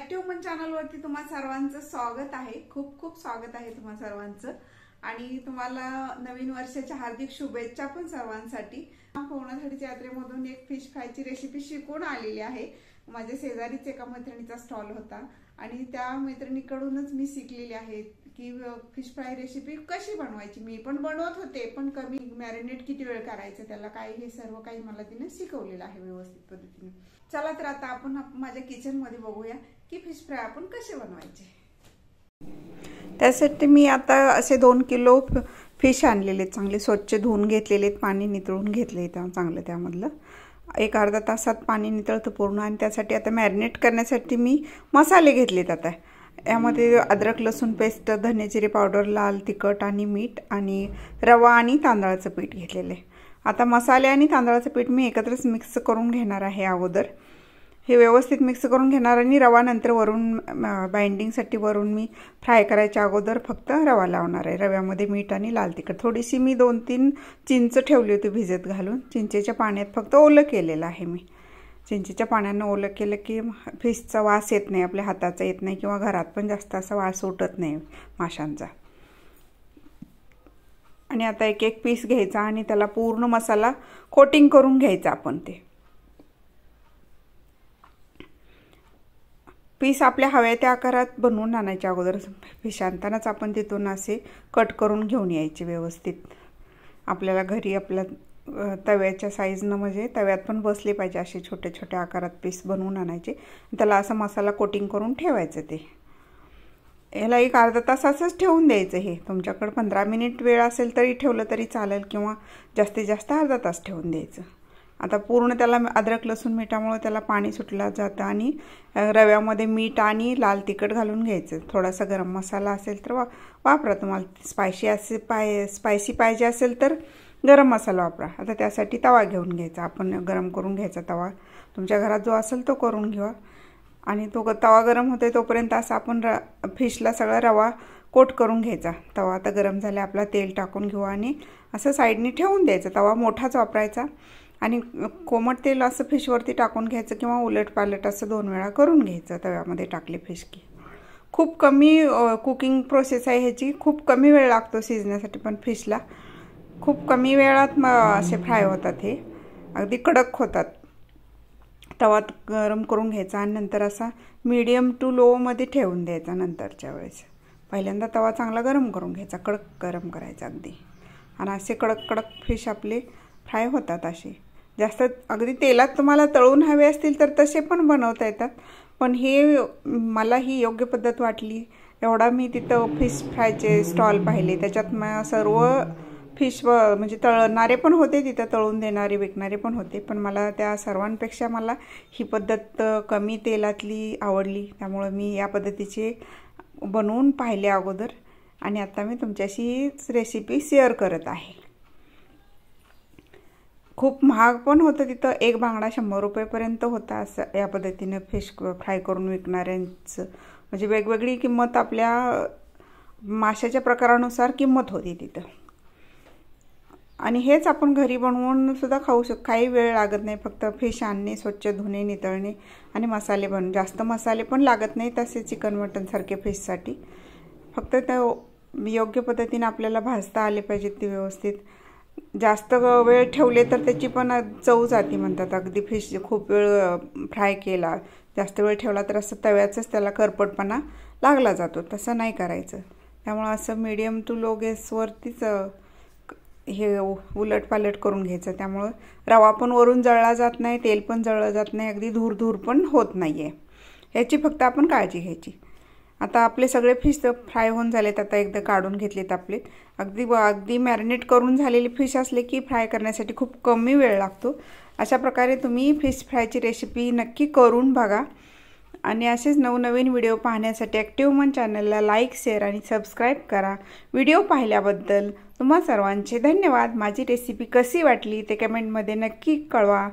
Active मन चॅनलवरती तुम्हा सर्वांचं स्वागत आहे. खूप खूप स्वागत आहे तुम्हा सर्वांचं. आणि तुम्हाला नवीन वर्षाच्या हार्दिक शुभेच्छा पण सर्वांसाठी. पवनाथडीच्या यात्रेमधून एक फिश फ्रायची रेसिपी शिकून आलेली आहे. माझ्या शेजारीच एका मैत्रिणीचा स्टॉल होता. आणि त्या मैत्रिणीकडूनच मी शिकलेली आहे की फिश फ्राय रेसिपी कशी बनवायची? मी पण बनवत होते पण कमी मॅरिनेट किती वेळ करायचं? त्याला काय हे सर्व काही मला तिने शिकवलेलं आहे व्यवस्थित पद्धतीने. चला तर आता आपण माझ्या किचनमध्ये बघूया की फिश फ्राय आपण कसे बनवायचे. त्यासाठी मी आता असे दोन किलो फिश आणलेले चांगले स्वच्छ धुवून घेतलेले पाणी नितळून घेतले त्या चांगलं त्यामधलं. एक अर्धा तासात पाणी नितळतं पूर्ण आणि त्यासाठी आता मॅरिनेट करण्यासाठी मी मसाले घेतलेत आता. यामध्ये अद्रक लसूण पेस्ट धनेजिरे पावडर लाल तिखट आणि मीठ आणि रवा आणि तांदळाचं पीठ घेतलेलं आहे. आता मसाले आणि तांदळाचं पीठ मी एकत्रच मिक्स करून घेणार आहे अगोदर. हे व्यवस्थित मिक्स करून घेणार आणि रवा नंतर वरून बाइंडिंगसाठी वरून मी फ्राय करायच्या अगोदर फक्त रवा लावणार आहे. रव्यामध्ये मीठ आणि लाल तिखट. थोडीशी मी दोन तीन चिंच ठेवली होती भिजत घालून. चिंचेच्या पाण्यात फक्त ओलं केलेलं आहे मी. चिंचेच्या पाण्यानं ओलं केलं की फिशचा वास येत नाही आपल्या हाताचा येत नाही किंवा घरात पण जास्त असा वास उठत नाही माशांचा. आणि आता एक एक पीस घ्यायचा आणि त्याला पूर्ण मसाला कोटिंग करून घ्यायचा आपण ते. पीस आपल्या हव्या त्या आकारात बनवून आणायच्या अगोदर. फिश आपण तिथून असे कट करून घेऊन यायचे व्यवस्थित. आपल्याला घरी आपल्या तव्याच्या साईजनं म्हणजे तव्यात पण बसले पाहिजे असे छोट्या छोट्या आकारात पीस बनवून आणायचे. त्याला असा मसाला कोटिंग करून ठेवायचं ते. ह्याला एक अर्धा तासाचंच ठेवून द्यायचं हे. तुमच्याकडं पंधरा मिनिट वेळ असेल तरी ठेवलं तरी चालेल किंवा जास्तीत जास्त अर्धा तास ठेवून द्यायचं. आता पूर्ण त्याला अद्रक लसूण मिठामुळे त्याला पाणी सुटलं जातं आणि रव्यामध्ये मीठ आणि लाल तिखट घालून घ्यायचं. थोडासा गरम मसाला असेल तर वा वापरा. तुम्हाला स्पायसी असे पाय स्पायसी पाहिजे असेल तर गरम मसाला वापरा. आता त्यासाठी तवा घेऊन घ्यायचा. आपण गरम करून घ्यायचा तवा. तुमच्या घरात जो असेल तो करून घ्या आणि तो तवा गरम होते तोपर्यंत असं आपण र फिशला सगळा रवा कोट करून घ्यायचा. तवा आता गरम झाला आपला तेल टाकून घेऊ आणि असं साईडने ठेवून द्यायचा. तवा मोठाच वापरायचा. आणि कोमट तेल असं फिशवरती टाकून घ्यायचं किंवा उलट पालट असं दोन वेळा करून घ्यायचं तव्यामध्ये टाकले फिश की. खूप कमी कुकिंग प्रोसेस आहे ह्याची. खूप कमी वेळ लागतो शिजण्यासाठी पण फिशला. खूप कमी वेळात मग असे फ्राय होतात हे. अगदी कडक होतात. तवा गरम करून घ्यायचा आणि नंतर असा मीडियम टू लोमध्ये ठेवून द्यायचा नंतरच्या वेळेस. पहिल्यांदा तवा चांगला गरम करून घ्यायचा. कडक गरम करायचा अगदी. आणि असे कडक कडक फिश आपले फ्राय होतात असे. जास्त अगदी तेलात तुम्हाला तळून हवे असतील तर तसे पण बनवता येतात. पण हे मला ही योग्य पद्धत वाटली. एवढा मी तिथं फिश फ्रायचे स्टॉल पाहिले. त्याच्यात मग सर्व फिश म्हणजे तळणारे पण होते तिथं तळून देणारे विकणारे पण होते. पण मला त्या सर्वांपेक्षा मला ही पद्धत कमी तेलातली आवडली. त्यामुळं मी या पद्धतीचे बनवून पाहिले अगोदर. आणि आता मी तुमच्याशी रेसिपी शेअर करत आहे. खूप महाग पण होतं तिथं. एक बांगडा शंभर रुपयेपर्यंत होता असं या पद्धतीनं फिश फ्राय करून विकणाऱ्यांचं. म्हणजे वेगवेगळी किंमत आपल्या माशाच्या प्रकारानुसार किंमत होती तिथं. आणि हेच आपण घरी बनवून सुद्धा खाऊ शक काही वेळ लागत नाही. फक्त फिश आणणे स्वच्छ धुणे नितळणे आणि मसाले बन जास्त मसाले पण लागत नाही तसे चिकन मटनसारखे फिशसाठी फक्त त्या योग्य पद्धतीने आपल्याला भाजता आले पाहिजेत ते व्यवस्थित. जास्त वेळ ठेवले तर त्याची पण चव जाती म्हणतात. अगदी फिश खूप वेळ फ्राय केला जास्त वेळ ठेवला तर असं तव्याचंच त्याला करपटपणा लागला जातो. तसं नाही करायचं. त्यामुळं असं मीडियम टू लो गॅसवरतीच हे उलट पालट करून घ्यायचं. त्यामुळं रवा पण वरून जळला जात नाही तेल पण जळलं जात नाही अगदी धूर धूर पण होत नाही आहे ह्याची फक्त आपण काळजी घ्यायची. आता आपले सगळे फिश फ्राय होऊन झालेत आता एकदा काढून घेतलेत आपले. अगदी अगदी मॅरिनेट करून झालेले फिश असले की फ्राय करण्यासाठी खूप कमी वेळ लागतो. अशा प्रकारे तुम्ही फिश फ्रायची रेसिपी नक्की करून बघा. आणि असेच नवनवीन व्हिडिओ पाहण्यासाठी ॲक्टिव्ह मन चॅनलला लाईक शेअर आणि सबस्क्राईब करा. व्हिडिओ पाहिल्याबद्दल तुम्हा सर्वांचे धन्यवाद. माझी रेसिपी कशी वाटली ते कमेंटमध्ये नक्की कळवा.